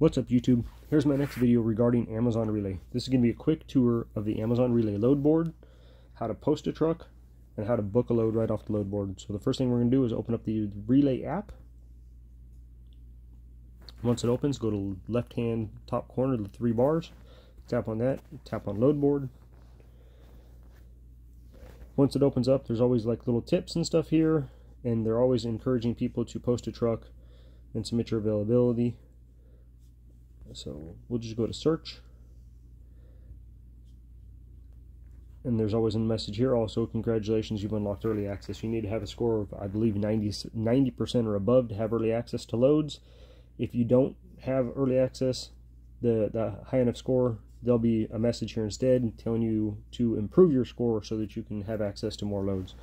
What's up YouTube? Here's my next video regarding Amazon Relay. This is going to be a quick tour of the Amazon Relay load board, how to post a truck, and how to book a load right off the load board. So the first thing we're going to do is open up the Relay app. Once it opens, go to left hand top corner, the three bars, tap on that, tap on load board. Once it opens up, there's always like little tips and stuff here, and they're always encouraging people to post a truck and submit your availability. So we'll just go to search. And there's always a message here also, congratulations, you've unlocked early access. You need to have a score of, I believe, 90, 90% or above to have early access to loads. If you don't have early access, the, the high enough score, there'll be a message here instead telling you to improve your score so that you can have access to more loads.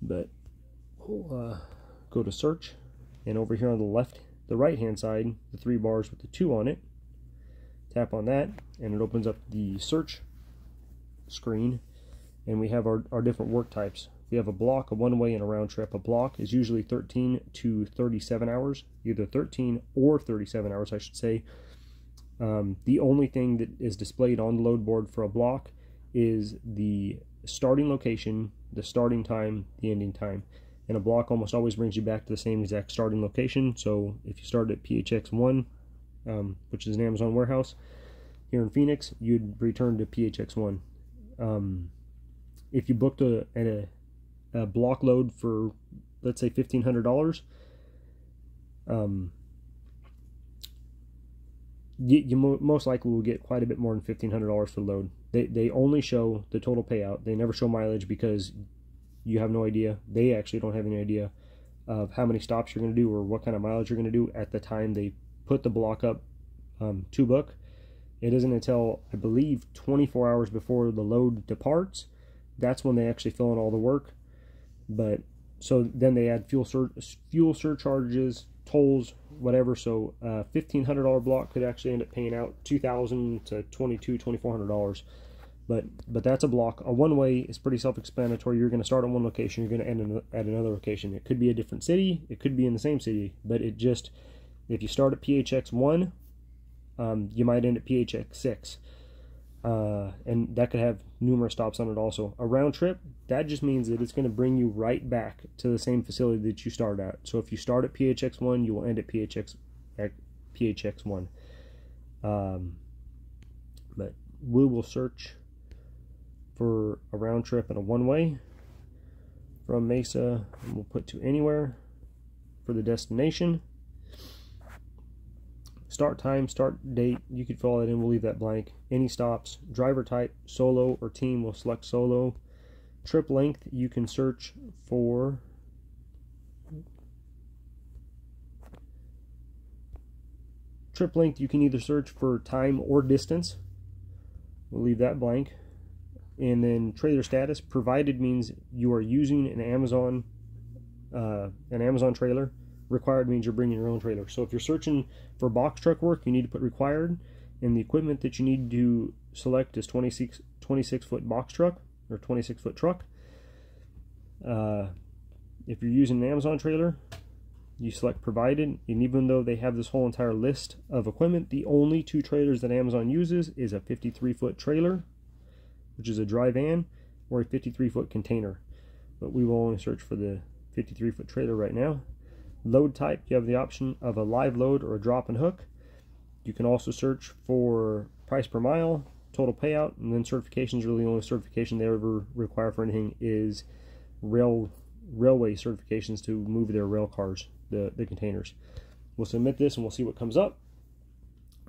But we'll uh, go to search, and over here on the left the right hand side, the three bars with the two on it. Tap on that and it opens up the search screen and we have our, our different work types. We have a block, a one-way, and a round trip. A block is usually 13 to 37 hours, either 13 or 37 hours, I should say. Um, the only thing that is displayed on the load board for a block is the starting location, the starting time, the ending time and a block almost always brings you back to the same exact starting location. So if you start at PHX1, um, which is an Amazon warehouse here in Phoenix, you'd return to PHX1. Um, if you booked a, a, a, block load for, let's say, $1,500, um, you, you mo most likely will get quite a bit more than $1,500 for the load. They, they only show the total payout. They never show mileage because you have no idea. They actually don't have any idea of how many stops you're going to do or what kind of mileage you're going to do at the time they put the block up um, to book. It isn't until I believe 24 hours before the load departs that's when they actually fill in all the work. But so then they add fuel sur fuel surcharges, tolls, whatever. So uh, $1,500 block could actually end up paying out 2,000 to 22 $2,400 but but that's a block. A one way is pretty self-explanatory. You're going to start at one location, you're going to end at another location. It could be a different city, it could be in the same city, but it just if you start at PHX one, um, you might end at PHX six, uh, and that could have numerous stops on it. Also, a round trip that just means that it's going to bring you right back to the same facility that you started at. So if you start at PHX one, you will end at PHX at PHX one. Um, but we will search for a round trip and a one-way from Mesa. We'll put to anywhere for the destination. Start time, start date, you could fill that in, we'll leave that blank. Any stops, driver type, solo or team, we'll select solo. Trip length, you can search for trip length you can either search for time or distance we'll leave that blank and then trailer status provided means you are using an Amazon uh, an Amazon trailer. Required means you're bringing your own trailer. So if you're searching for box truck work, you need to put required, and the equipment that you need to select is 26 26 foot box truck or 26 foot truck. Uh, if you're using an Amazon trailer, you select provided, and even though they have this whole entire list of equipment, the only two trailers that Amazon uses is a 53 foot trailer which is a dry van, or a 53 foot container. But we will only search for the 53 foot trailer right now. Load type, you have the option of a live load or a drop and hook. You can also search for price per mile, total payout, and then certifications. Really, the only certification they ever require for anything is rail railway certifications to move their rail cars, the, the containers. We'll submit this and we'll see what comes up.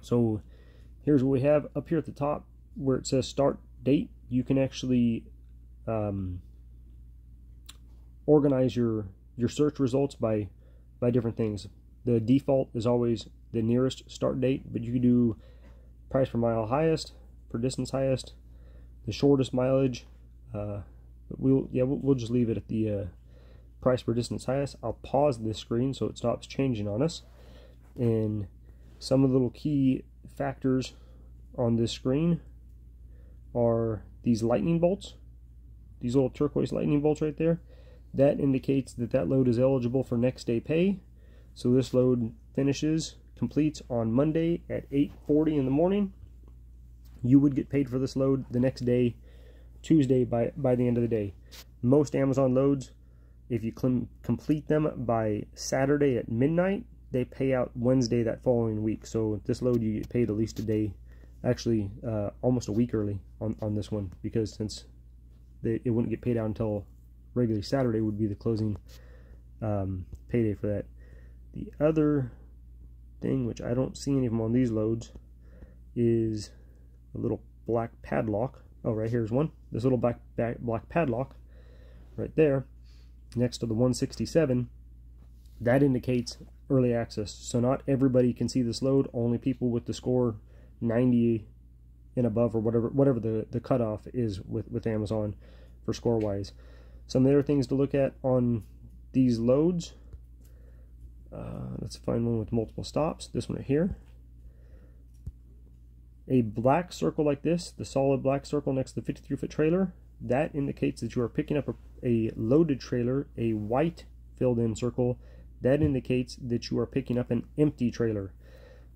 So here's what we have up here at the top where it says start date you can actually um, organize your your search results by by different things. The default is always the nearest start date, but you can do price per mile highest, per distance highest, the shortest mileage. Uh, we'll yeah we'll, we'll, just leave it at the uh, price per distance highest. I'll pause this screen so it stops changing on us. And some of the little key factors on this screen are these lightning bolts, these little turquoise lightning bolts right there, that indicates that that load is eligible for next day pay. So this load finishes, completes on Monday at 8:40 in the morning, you would get paid for this load the next day, Tuesday by by the end of the day. Most Amazon loads, if you complete them by Saturday at midnight, they pay out Wednesday that following week. So this load you get paid at least a day, actually uh, almost a week early on on this one because since they, it wouldn't get paid out until regularly Saturday would be the closing um, payday for that. The other thing, which I don't see any of them on these loads, is a little black padlock. Oh, right here's one. This little black, black padlock right there next to the 167. That indicates early access. So not everybody can see this load. Only people with the score 90 and above or whatever whatever the, the cutoff is with, with Amazon for score wise. Some other things to look at on these loads. Uh, let's find one with multiple stops. This one right here. A black circle like this, the solid black circle next to the 53 foot trailer, that indicates that you are picking up a, a loaded trailer. A white filled in circle, that indicates that you are picking up an empty trailer.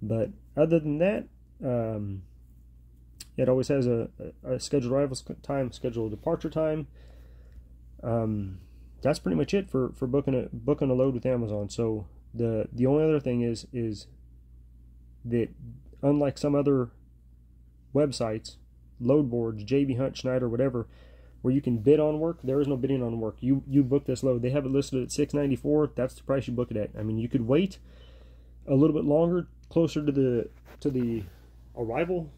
But other than that, um, it always has a, a, scheduled arrival time, scheduled departure time. Um, that's pretty much it for, for booking a booking a load with Amazon. So the the only other thing is is that unlike some other websites, load boards, JB Hunt, Schneider, whatever, where you can bid on work, there is no bidding on work. You you book this load. They have it listed at six ninety four. That's the price you book it at. I mean, you could wait a little bit longer, closer to the to the arrival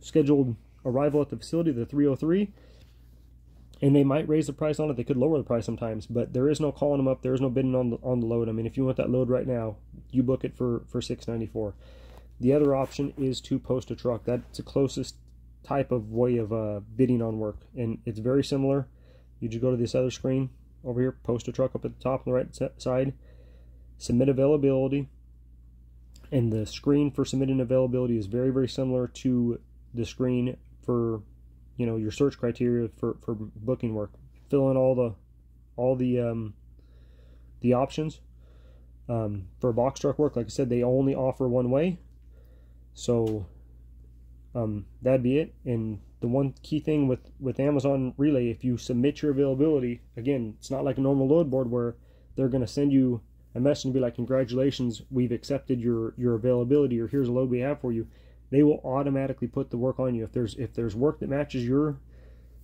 scheduled arrival at the facility, the 303, and they might raise the price on it. They could lower the price sometimes, but there is no calling them up. There is no bidding on the on the load. I mean, if you want that load right now, you book it for for 694. The other option is to post a truck. That's the closest type of way of uh, bidding on work, and it's very similar. You just go to this other screen over here, post a truck up at the top on the right side, submit availability, and the screen for submitting availability is very very similar to the screen for you know your search criteria for for booking work. Fill in all the all the um the options um, for box truck work. Like i said they only offer one way. So um, that'd be it. And the one key thing with with amazon relay if you submit your availability again it's not like a normal load board where they're going to send you a message and be like congratulations we've accepted your your availability or here's a load we have for you they will automatically put the work on you. If there's if there's work that matches your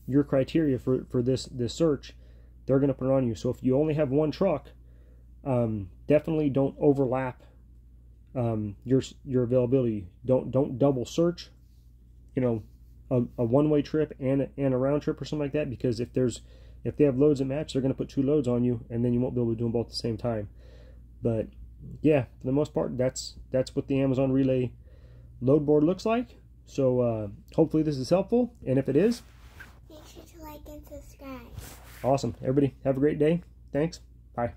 your criteria for for this this search, they're going to put it on you. So if you only have one truck, um, definitely don't overlap um, your your availability. Don't don't double search. You know, a, a one way trip and and a round trip or something like that. Because if there's if they have loads that match, they're going to put two loads on you, and then you won't be able to do them both at the same time. But yeah, for the most part, that's that's what the Amazon Relay load board looks like. So uh, hopefully this is helpful. And if it is, make sure to like and subscribe. Awesome. Everybody have a great day. Thanks. Bye.